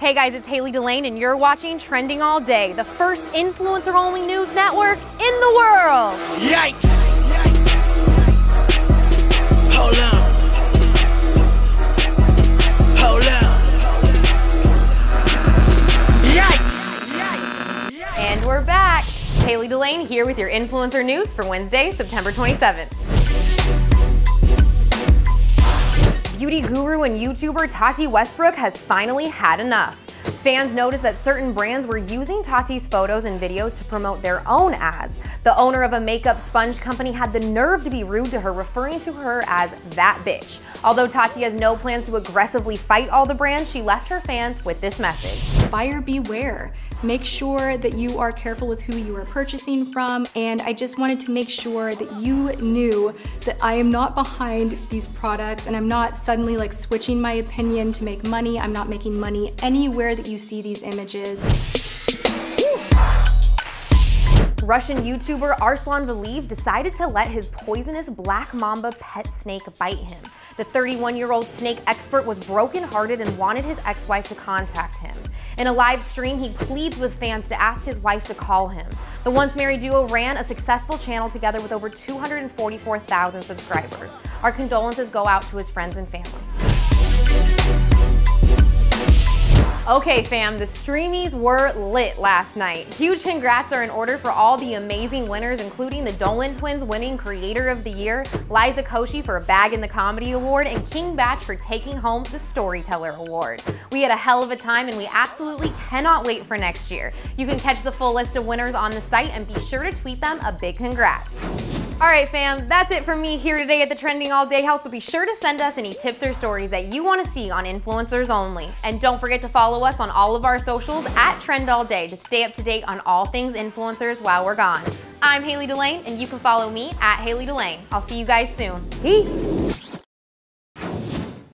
Hey guys, it's Haley Delane and you're watching Trending All Day, the first influencer-only news network in the world. Yikes! Hold on. Hold on. Yikes! And we're back. Haley Delane here with your influencer news for Wednesday, September 27th. Beauty guru and YouTuber Tati Westbrook has finally had enough. Fans noticed that certain brands were using Tati's photos and videos to promote their own ads. The owner of a makeup sponge company had the nerve to be rude to her, referring to her as that bitch. Although Tati has no plans to aggressively fight all the brands, she left her fans with this message. Buyer beware. Make sure that you are careful with who you are purchasing from. And I just wanted to make sure that you knew that I am not behind these products and I'm not suddenly like switching my opinion to make money. I'm not making money anywhere that you see these images. Russian YouTuber Arslan Valeev decided to let his poisonous black mamba pet snake bite him. The 31-year-old snake expert was brokenhearted and wanted his ex-wife to contact him. In a live stream, he pleads with fans to ask his wife to call him. The once married duo ran a successful channel together with over 244,000 subscribers. Our condolences go out to his friends and family. Okay fam, the Streamys were lit last night. Huge congrats are in order for all the amazing winners, including the Dolan twins winning Creator of the Year, Liza Koshy for a Bag in the Comedy Award, and King Bach for taking home the Storyteller Award. We had a hell of a time and we absolutely cannot wait for next year. You can catch the full list of winners on the site and be sure to tweet them a big congrats. All right, fam, that's it from me here today at the Trending All Day House, but be sure to send us any tips or stories that you want to see on Influencers Only. And don't forget to follow us on all of our socials at Trend All Day to stay up to date on all things influencers while we're gone. I'm Haley Delane, and you can follow me at Haley Delane. I'll see you guys soon. Peace!